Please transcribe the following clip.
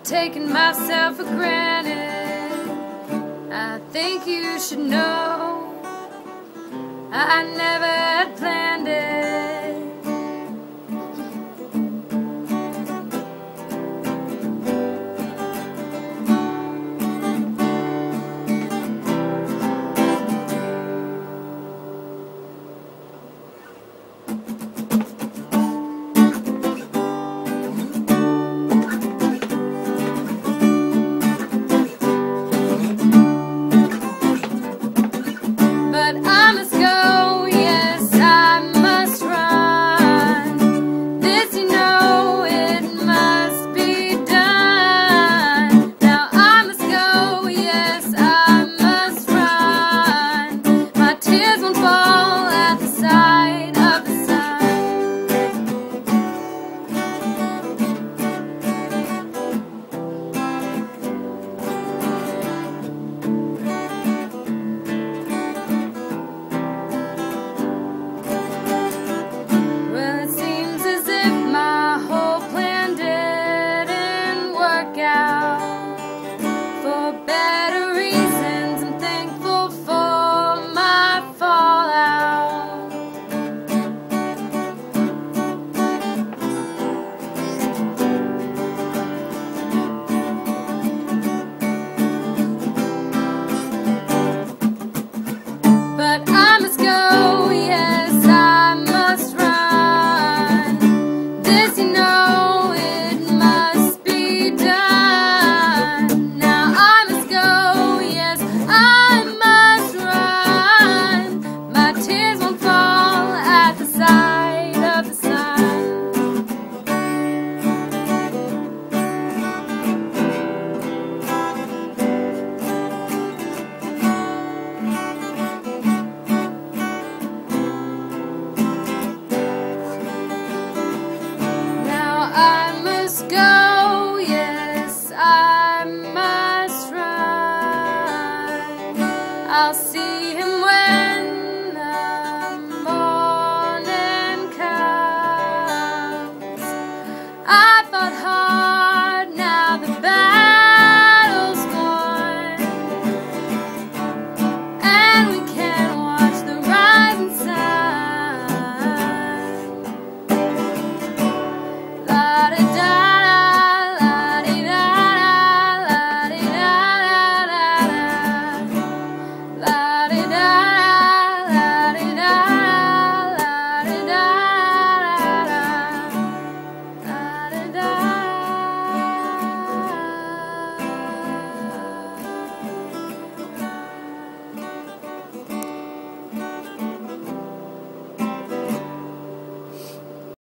I've taken myself for granted. I think you should know I never had planned. tears won't fall at the sight of the sun. Now I must go. I'll see him